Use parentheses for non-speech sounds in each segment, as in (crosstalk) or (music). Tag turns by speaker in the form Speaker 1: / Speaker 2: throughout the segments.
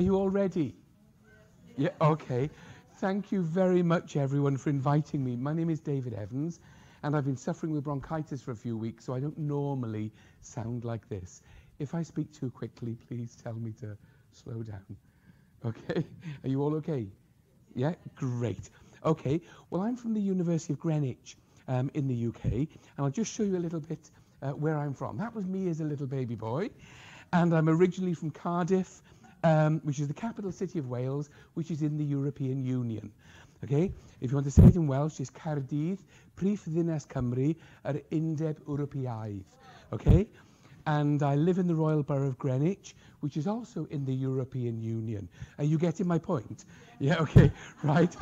Speaker 1: Are you all ready? Yeah, okay. Thank you very much, everyone, for inviting me. My name is David Evans, and I've been suffering with bronchitis for a few weeks, so I don't normally sound like this. If I speak too quickly, please tell me to slow down. Okay? (laughs) Are you all okay? Yeah? Great. Okay. Well, I'm from the University of Greenwich um, in the UK, and I'll just show you a little bit uh, where I'm from. That was me as a little baby boy, and I'm originally from Cardiff, um, which is the capital city of Wales, which is in the European Union. Okay? If you want to say it in Welsh, it's Caerdydd, Prif Ddinas Cymru, yr Undeb Ewropeaidd. Okay? And I live in the Royal Borough of Greenwich, which is also in the European Union. Are you getting my point? Yeah, (laughs) okay, right.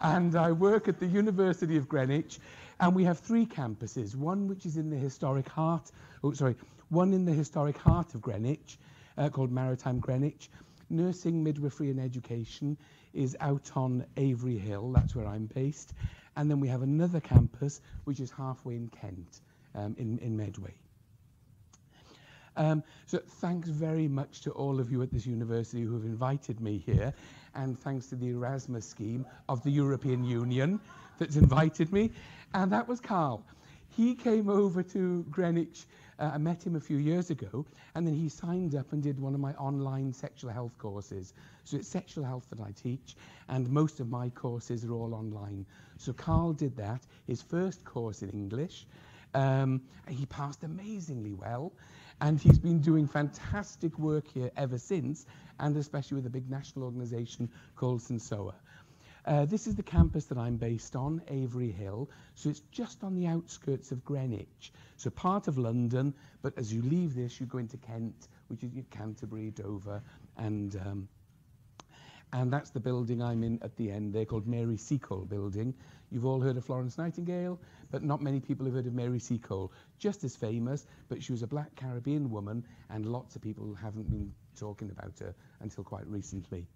Speaker 1: And I work at the University of Greenwich, and we have three campuses. One which is in the historic heart, oh, sorry, one in the historic heart of Greenwich, uh, called Maritime Greenwich. Nursing, midwifery, and education is out on Avery Hill. That's where I'm based. And then we have another campus, which is halfway in Kent, um, in, in Medway. Um, so thanks very much to all of you at this university who have invited me here, and thanks to the Erasmus scheme of the European Union that's invited me. And that was Carl. He came over to Greenwich. Uh, I met him a few years ago, and then he signed up and did one of my online sexual health courses. So it's sexual health that I teach, and most of my courses are all online. So Carl did that, his first course in English. Um, he passed amazingly well, and he's been doing fantastic work here ever since, and especially with a big national organisation called SENSOA. Uh, this is the campus that I'm based on, Avery Hill. So it's just on the outskirts of Greenwich. So part of London, but as you leave this, you go into Kent, which is Canterbury, Dover, and um, and that's the building I'm in at the end. They're called Mary Seacole Building. You've all heard of Florence Nightingale, but not many people have heard of Mary Seacole. Just as famous, but she was a black Caribbean woman, and lots of people haven't been talking about her until quite recently.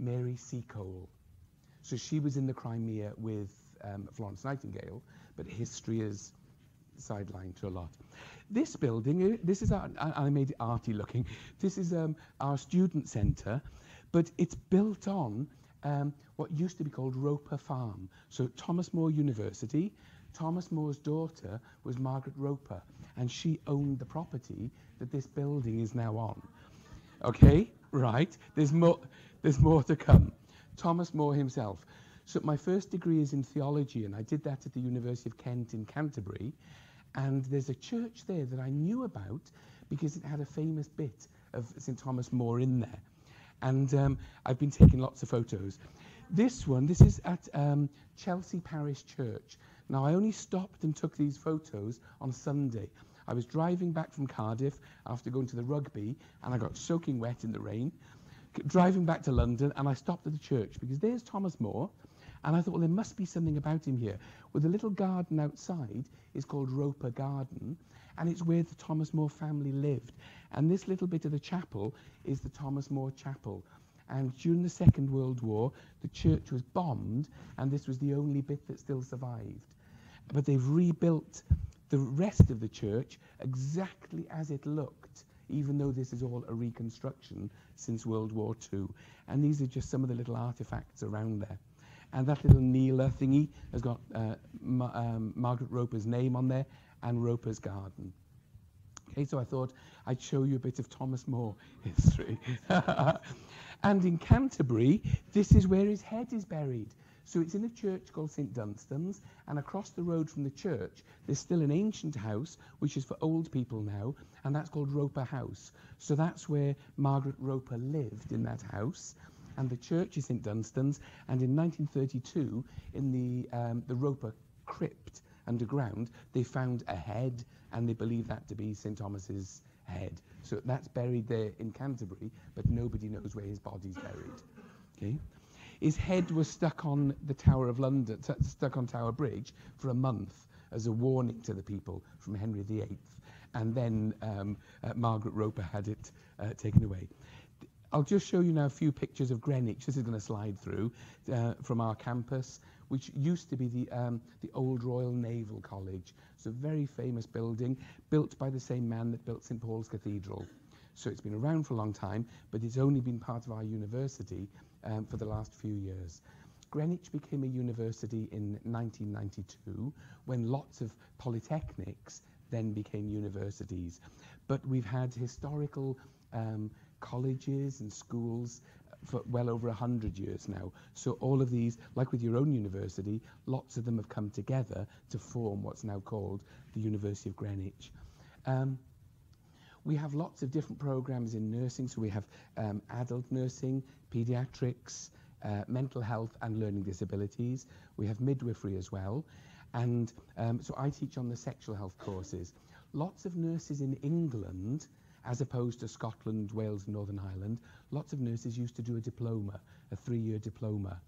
Speaker 1: Mary Seacole. So she was in the Crimea with um, Florence Nightingale, but history is sidelined to a lot. This building, uh, this is, our, I made it arty looking, this is um, our student centre, but it's built on um, what used to be called Roper Farm. So Thomas More University, Thomas More's daughter was Margaret Roper, and she owned the property that this building is now on. Okay, right, there's more, there's more to come. Thomas More himself. So my first degree is in theology, and I did that at the University of Kent in Canterbury. And there's a church there that I knew about because it had a famous bit of St. Thomas More in there. And um, I've been taking lots of photos. This one, this is at um, Chelsea Parish Church. Now, I only stopped and took these photos on Sunday. I was driving back from Cardiff after going to the rugby, and I got soaking wet in the rain. Driving back to London, and I stopped at the church because there's Thomas More, and I thought, well, there must be something about him here. Well, the little garden outside is called Roper Garden, and it's where the Thomas More family lived. And this little bit of the chapel is the Thomas More Chapel. And during the Second World War, the church was bombed, and this was the only bit that still survived. But they've rebuilt the rest of the church exactly as it looked, even though this is all a reconstruction since World War II. And these are just some of the little artifacts around there. And that little Neela thingy has got uh, Ma um, Margaret Roper's name on there and Roper's Garden. Okay, so I thought I'd show you a bit of Thomas More (laughs) history. (laughs) and in Canterbury, this is where his head is buried. So it's in a church called St Dunstan's, and across the road from the church, there's still an ancient house, which is for old people now, and that's called Roper House. So that's where Margaret Roper lived in that house and the church is St Dunstan's. And in 1932, in the, um, the Roper crypt underground, they found a head, and they believe that to be St Thomas's head. So that's buried there in Canterbury, but nobody knows where his body's buried. Okay. His head was stuck on the Tower of London, stuck on Tower Bridge for a month as a warning to the people from Henry VIII. And then um, uh, Margaret Roper had it uh, taken away. I'll just show you now a few pictures of Greenwich. This is going to slide through uh, from our campus, which used to be the, um, the old Royal Naval College. It's a very famous building built by the same man that built St. Paul's Cathedral. So it's been around for a long time, but it's only been part of our university um, for the last few years. Greenwich became a university in 1992 when lots of polytechnics then became universities. But we've had historical um, colleges and schools for well over 100 years now. So all of these, like with your own university, lots of them have come together to form what's now called the University of Greenwich. Um, we have lots of different programs in nursing. So we have um, adult nursing, pediatrics, uh, mental health and learning disabilities. We have midwifery as well. And um, so I teach on the sexual health courses. Lots of nurses in England, as opposed to Scotland, Wales, and Northern Ireland, lots of nurses used to do a diploma, a three-year diploma.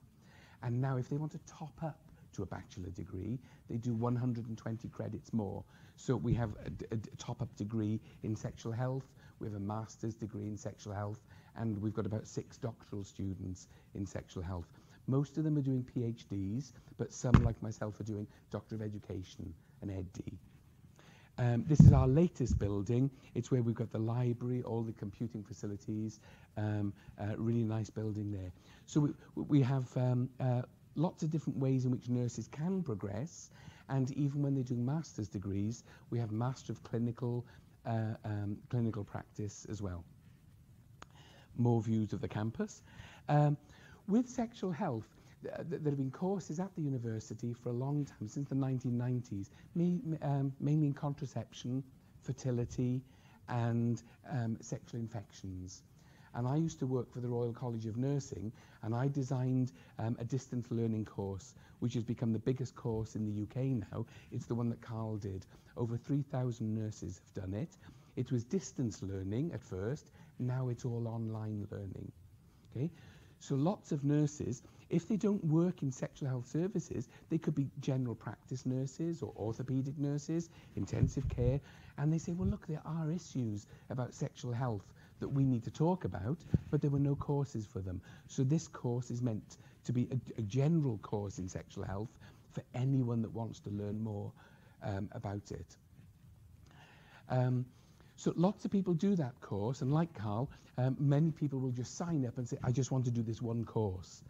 Speaker 1: And now if they want to top up to a bachelor degree, they do 120 credits more. So we have a, a, top-up degree in sexual health, we have a master's degree in sexual health, and we've got about six doctoral students in sexual health. Most of them are doing PhDs, but some, like myself, are doing Doctor of Education, and EdD. Um, this is our latest building. It's where we've got the library, all the computing facilities, um, uh, really nice building there. So we, we have um, uh, lots of different ways in which nurses can progress, and even when they're doing master's degrees, we have Master of Clinical, uh, um, clinical Practice as well. More views of the campus. Um, with sexual health, th th there have been courses at the university for a long time, since the 1990s, me, um, mainly in contraception, fertility, and um, sexual infections. And I used to work for the Royal College of Nursing, and I designed um, a distance learning course, which has become the biggest course in the UK now. It's the one that Carl did. Over 3,000 nurses have done it. It was distance learning at first, now it's all online learning. Okay? So lots of nurses, if they don't work in sexual health services, they could be general practice nurses or orthopedic nurses, intensive care, and they say, well, look, there are issues about sexual health that we need to talk about, but there were no courses for them. So this course is meant to be a, a general course in sexual health for anyone that wants to learn more um, about it. Um, so lots of people do that course, and like Carl, um, many people will just sign up and say, I just want to do this one course.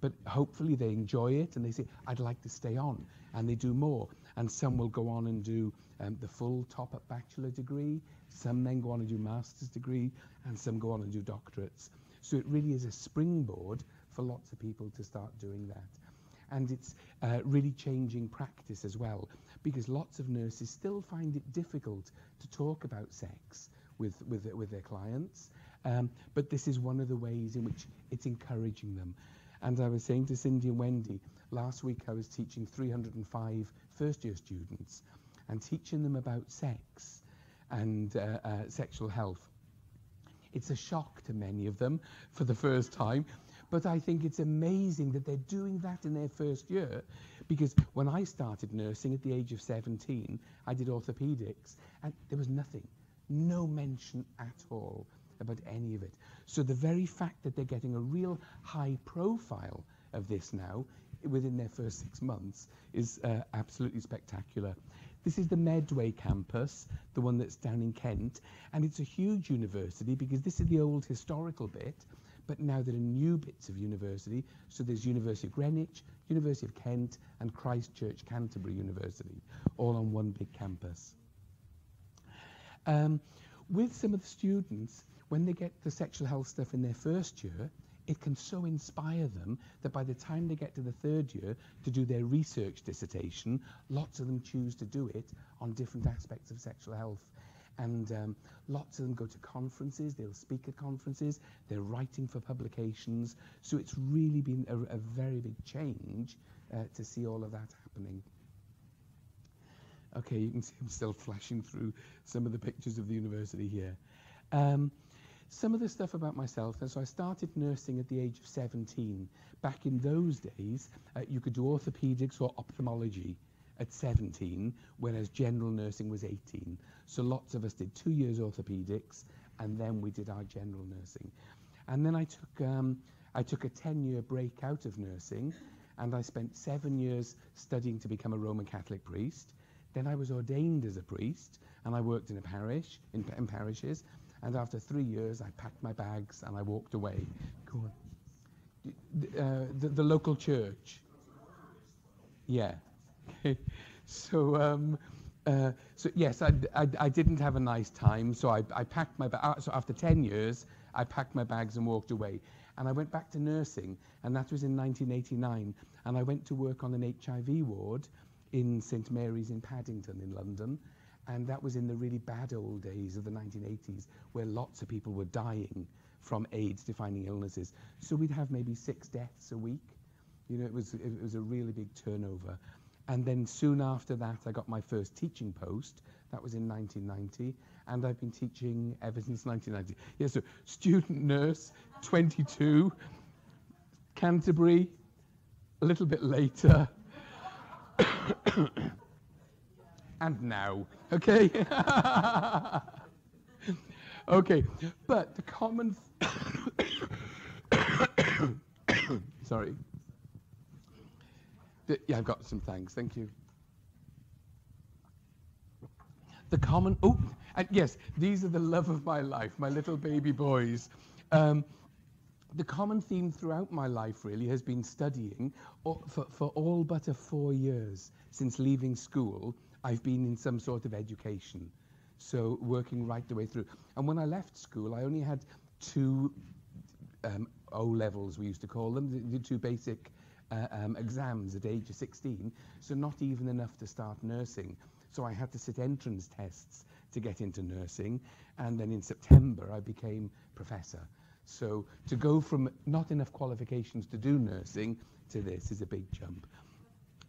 Speaker 1: But hopefully they enjoy it and they say, I'd like to stay on, and they do more. And some will go on and do um, the full top-up bachelor degree, some then go on and do master's degree, and some go on and do doctorates. So it really is a springboard for lots of people to start doing that. And it's uh, really changing practice as well, because lots of nurses still find it difficult to talk about sex with, with, with their clients. Um, but this is one of the ways in which it's encouraging them. And I was saying to Cindy and Wendy, last week I was teaching 305 first year students and teaching them about sex and uh, uh, sexual health. It's a shock to many of them for the first time, but I think it's amazing that they're doing that in their first year because when I started nursing at the age of 17, I did orthopedics and there was nothing, no mention at all about any of it. So the very fact that they're getting a real high profile of this now within their first six months is uh, absolutely spectacular. This is the Medway campus, the one that's down in Kent, and it's a huge university because this is the old historical bit, but now there are new bits of university. So there's University of Greenwich, University of Kent, and Christchurch Canterbury University, all on one big campus. Um, with some of the students, when they get the sexual health stuff in their first year, it can so inspire them that by the time they get to the third year to do their research dissertation, lots of them choose to do it on different aspects of sexual health. And um, lots of them go to conferences, they'll speak at conferences, they're writing for publications. So it's really been a, a very big change uh, to see all of that happening. Okay, you can see I'm still (laughs) flashing through some of the pictures of the university here. Um, some of the stuff about myself, and so I started nursing at the age of 17. Back in those days, uh, you could do orthopedics or ophthalmology at 17, whereas general nursing was 18. So lots of us did two years orthopedics, and then we did our general nursing. And then I took, um, I took a 10-year break out of nursing, and I spent seven years studying to become a Roman Catholic priest. Then I was ordained as a priest, and I worked in a parish, in, in parishes, And after three years, I packed my bags and I walked away. Go on. Uh, the, the local church. Yeah. (laughs) so, um, uh, so yes, I, I, I, didn't have a nice time. So I, I packed my bags. Uh, so after 10 years, I packed my bags and walked away. And I went back to nursing, and that was in 1989. And I went to work on an HIV ward in St Mary's in Paddington in London. And that was in the really bad old days of the 1980s, where lots of people were dying from AIDS defining illnesses. So we'd have maybe six deaths a week. You know, it was, it was a really big turnover. And then soon after that, I got my first teaching post. That was in 1990. And I've been teaching ever since 1990. Yes, yeah, so student nurse, 22, Canterbury, a little bit later. (coughs) and now, okay? (laughs) okay, but the common. (coughs) Sorry. The, yeah, I've got some thanks. Thank you. The common. Oh, and yes, these are the love of my life, my little baby boys. Um, the common theme throughout my life really has been studying for, for all but a four years since leaving school I've been in some sort of education so working right the way through and when I left school I only had two um, O levels we used to call them the, the two basic uh, um, exams at age of 16 so not even enough to start nursing so I had to sit entrance tests to get into nursing and then in September I became professor so to go from not enough qualifications to do nursing to this is a big jump.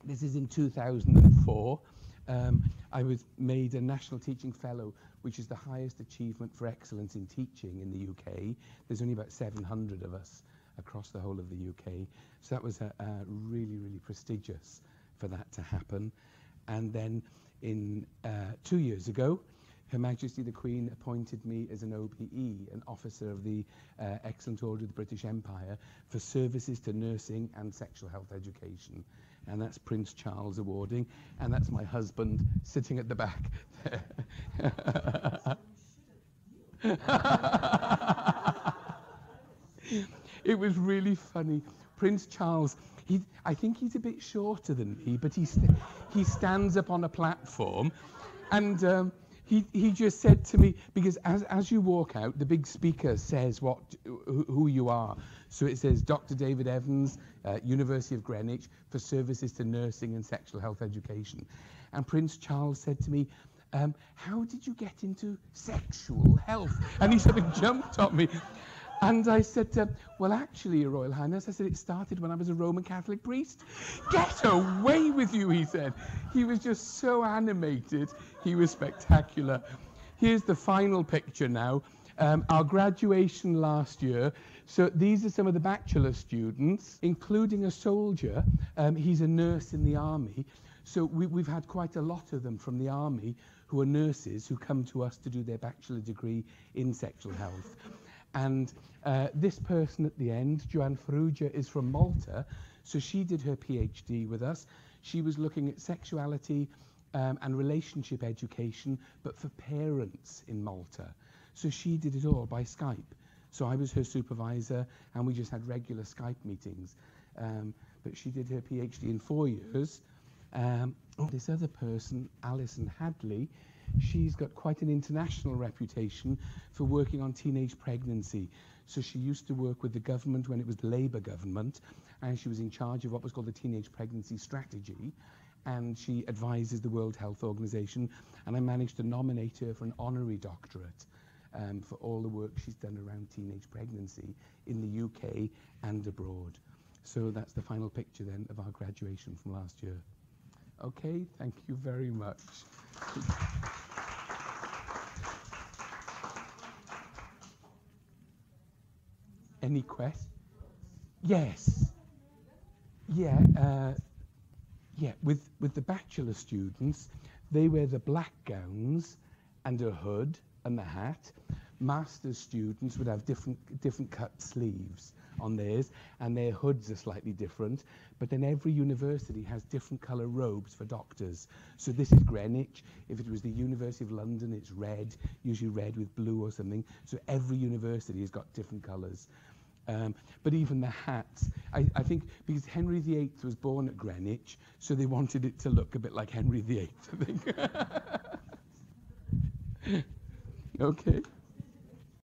Speaker 1: This is in 2004. Um, I was made a National Teaching Fellow, which is the highest achievement for excellence in teaching in the UK. There's only about 700 of us across the whole of the UK. So that was a, a really, really prestigious for that to happen. And then in uh, two years ago, her Majesty the Queen appointed me as an OBE, an officer of the uh, Excellent Order of the British Empire, for services to nursing and sexual health education. And that's Prince Charles awarding, and that's my husband sitting at the back (laughs) it was really funny. Prince Charles, he, I think he's a bit shorter than me, but he, st he stands up on a platform and um, he, he just said to me, because as, as you walk out, the big speaker says what, who, who you are. So it says Dr. David Evans, uh, University of Greenwich, for services to nursing and sexual health education. And Prince Charles said to me, um, how did you get into sexual health? And he (laughs) sort of jumped on me. And I said, uh, well, actually, Your Royal Highness, I said, it started when I was a Roman Catholic priest. Get away with you, he said. He was just so animated. He was spectacular. Here's the final picture now. Um, our graduation last year. So these are some of the bachelor students, including a soldier. Um, he's a nurse in the army. So we, we've had quite a lot of them from the army who are nurses who come to us to do their bachelor degree in sexual health. And uh, this person at the end, Joanne Farrugia, is from Malta. So she did her PhD with us. She was looking at sexuality um, and relationship education, but for parents in Malta. So she did it all by Skype. So I was her supervisor, and we just had regular Skype meetings. Um, but she did her PhD in four years. Um, oh, this other person, Alison Hadley, she's got quite an international reputation for working on teenage pregnancy. So she used to work with the government when it was the Labour government, and she was in charge of what was called the Teenage Pregnancy Strategy. And she advises the World Health Organization, and I managed to nominate her for an honorary doctorate um, for all the work she's done around teenage pregnancy in the UK and abroad. So that's the final picture then of our graduation from last year. Okay, thank you very much. Any questions? Yes. Yeah, uh, yeah. With with the bachelor students, they wear the black gowns and a hood and the hat. master's students would have different, different cut sleeves on theirs, and their hoods are slightly different. But then every university has different colour robes for doctors. So this is Greenwich. If it was the University of London, it's red, usually red with blue or something. So every university has got different colours. Um, but even the hats, I, I, think because Henry VIII was born at Greenwich, so they wanted it to look a bit like Henry VIII, I think. (laughs) okay.